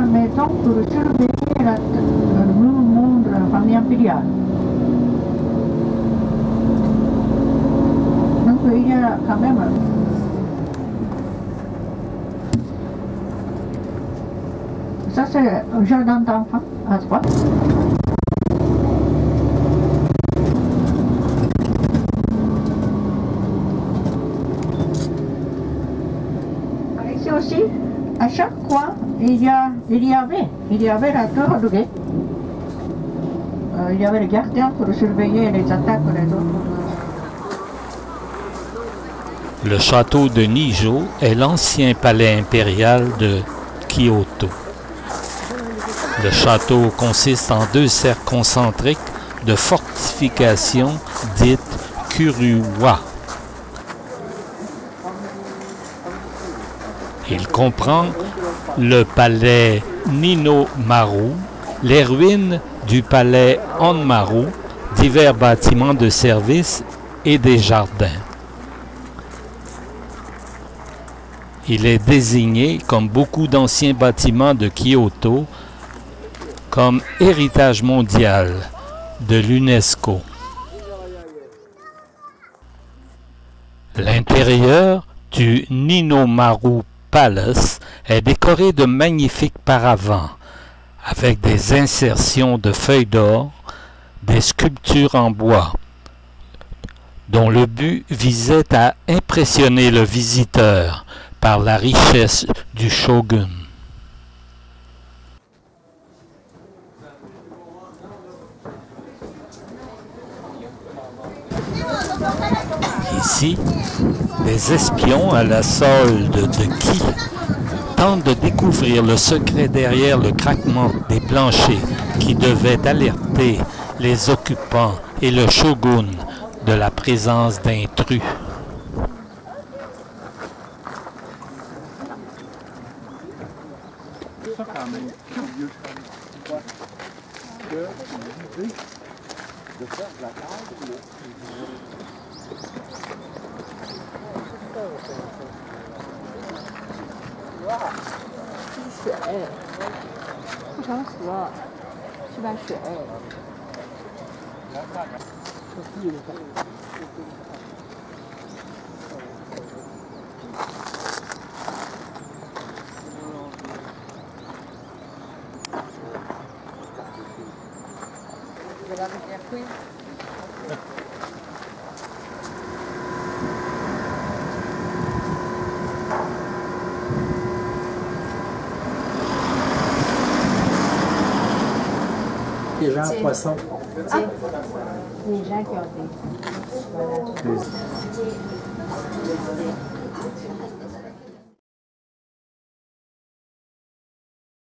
la pour surveiller la, le monde de la famille impériale. Donc il y a quand même Ça, c'est un jardin d'enfants à droite. Ici aussi, à chaque coin, il y, avait, il y avait la tour de guet. Euh, il y avait les gardiens pour surveiller les attaques des autres. Le château de Nijo est l'ancien palais impérial de Kyoto. Le château consiste en deux cercles concentriques de fortifications dites Kuruwa. Il comprend le palais Ninomaru, les ruines du palais Onmaru, divers bâtiments de service et des jardins. Il est désigné, comme beaucoup d'anciens bâtiments de Kyoto, comme héritage mondial de l'UNESCO. L'intérieur du Ninomaru Palace est décoré de magnifiques paravents avec des insertions de feuilles d'or, des sculptures en bois, dont le but visait à impressionner le visiteur par la richesse du shogun. Ici, des espions à la solde de qui tentent de découvrir le secret derrière le craquement des planchers qui devait alerter les occupants et le shogun de la présence d'intrus. 这是水，护城河，去把水。这。Les gens poissons. Les gens qui ont des. Voilà. Des-